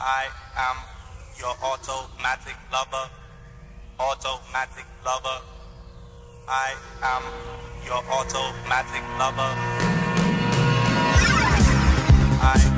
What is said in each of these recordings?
I am your automatic lover. Automatic lover. I am your automatic lover. I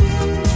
Thank you.